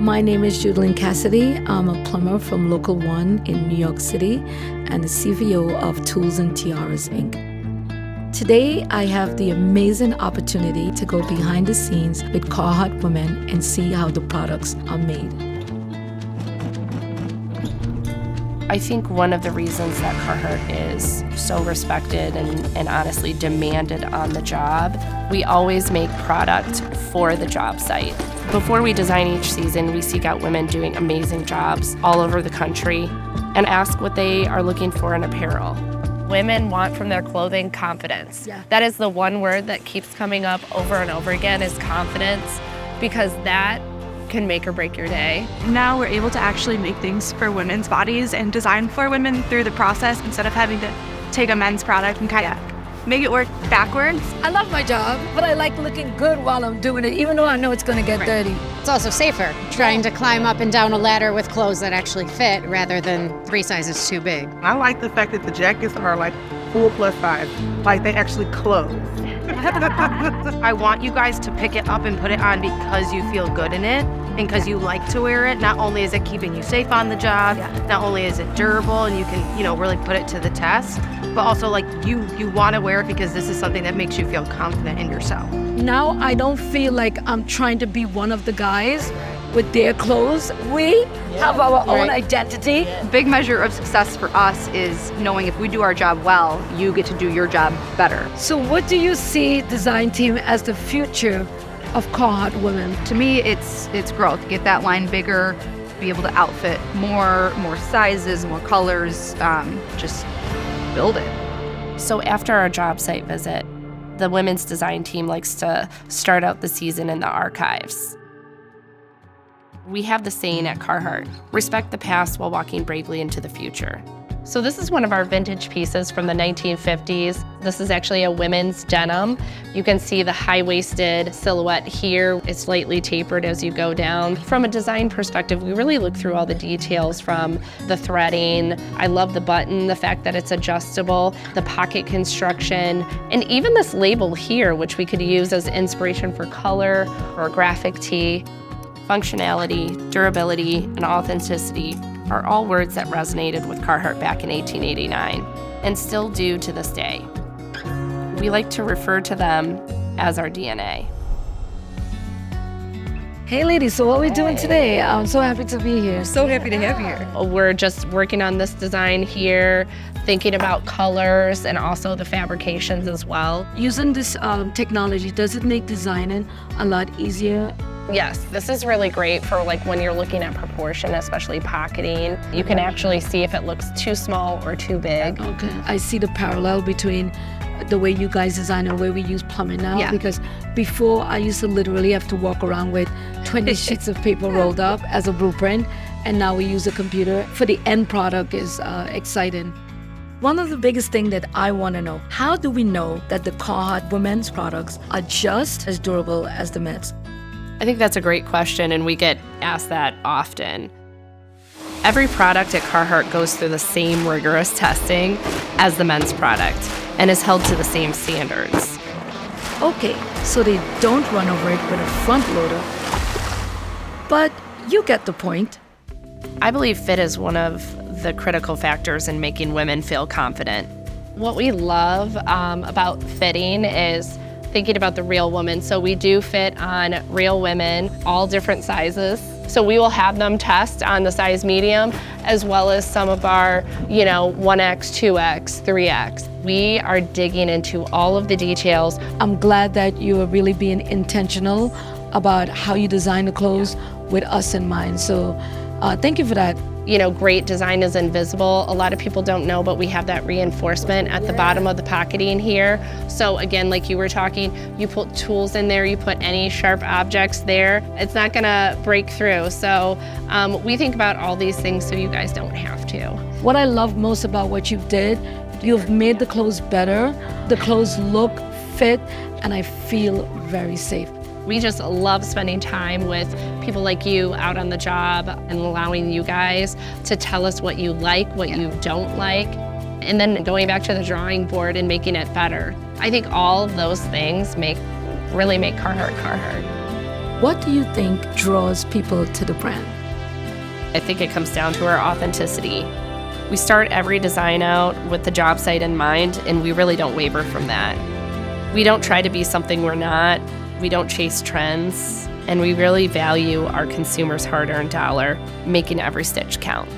My name is Judaline Cassidy. I'm a plumber from Local One in New York City and the CVO of Tools and Tiaras Inc. Today, I have the amazing opportunity to go behind the scenes with Carhartt Women and see how the products are made. I think one of the reasons that Carhartt is so respected and, and honestly demanded on the job, we always make product for the job site. Before we design each season, we seek out women doing amazing jobs all over the country and ask what they are looking for in apparel. Women want from their clothing confidence. Yeah. That is the one word that keeps coming up over and over again is confidence because that can make or break your day. Now we're able to actually make things for women's bodies and design for women through the process instead of having to take a men's product and kind of make it work backwards. I love my job, but I like looking good while I'm doing it, even though I know it's going to get dirty. It's also safer trying to climb up and down a ladder with clothes that actually fit rather than three sizes too big. I like the fact that the jackets are like full plus size, like they actually close. I want you guys to pick it up and put it on because you feel good in it and because you like to wear it. Not only is it keeping you safe on the job, not only is it durable and you can, you know, really put it to the test, but also like you you want to wear it because this is something that makes you feel confident in yourself. Now I don't feel like I'm trying to be one of the guys with their clothes. We have our own identity. big measure of success for us is knowing if we do our job well, you get to do your job better. So, what do you see, design team, as the future of Carhartt Women? To me, it's it's growth. Get that line bigger, be able to outfit more, more sizes, more colors. Um, just build it. So after our job site visit, the women's design team likes to start out the season in the archives. We have the saying at Carhartt respect the past while walking bravely into the future. So, this is one of our vintage pieces from the 1950s. This is actually a women's denim. You can see the high waisted silhouette here. It's slightly tapered as you go down. From a design perspective, we really look through all the details from the threading. I love the button, the fact that it's adjustable, the pocket construction, and even this label here, which we could use as inspiration for color or graphic tee. Functionality, durability, and authenticity are all words that resonated with Carhartt back in 1889 and still do to this day. We like to refer to them as our DNA. Hey, ladies, so what are we doing today? I'm so happy to be here. So happy to have you here. We're just working on this design here, thinking about colors and also the fabrications as well. Using this um, technology, does it make designing a lot easier? Yes, this is really great for like when you're looking at proportion, especially pocketing. You can actually see if it looks too small or too big. Okay. I see the parallel between the way you guys design and the way we use plumbing now Yeah. because before I used to literally have to walk around with 20 sheets of paper rolled up as a blueprint and now we use a computer for the end product is uh, exciting. One of the biggest thing that I want to know, how do we know that the Carhartt women's products are just as durable as the men's? I think that's a great question, and we get asked that often. Every product at Carhartt goes through the same rigorous testing as the men's product and is held to the same standards. Okay, so they don't run over it with a front loader. But you get the point. I believe fit is one of the critical factors in making women feel confident. What we love um, about fitting is thinking about the real woman. So we do fit on real women, all different sizes. So we will have them test on the size medium as well as some of our, you know, 1X, 2X, 3X. We are digging into all of the details. I'm glad that you are really being intentional about how you design the clothes with us in mind. So uh, thank you for that. You know, great design is invisible. A lot of people don't know, but we have that reinforcement at the bottom of the pocketing here. So again, like you were talking, you put tools in there, you put any sharp objects there, it's not gonna break through. So um, we think about all these things so you guys don't have to. What I love most about what you did, you've made the clothes better. The clothes look fit, and I feel very safe. We just love spending time with people like you out on the job and allowing you guys to tell us what you like, what you don't like, and then going back to the drawing board and making it better. I think all those things make really make Carhartt Carhartt. What do you think draws people to the brand? I think it comes down to our authenticity. We start every design out with the job site in mind, and we really don't waver from that. We don't try to be something we're not. We don't chase trends, and we really value our consumers' hard earned dollar, making every stitch count.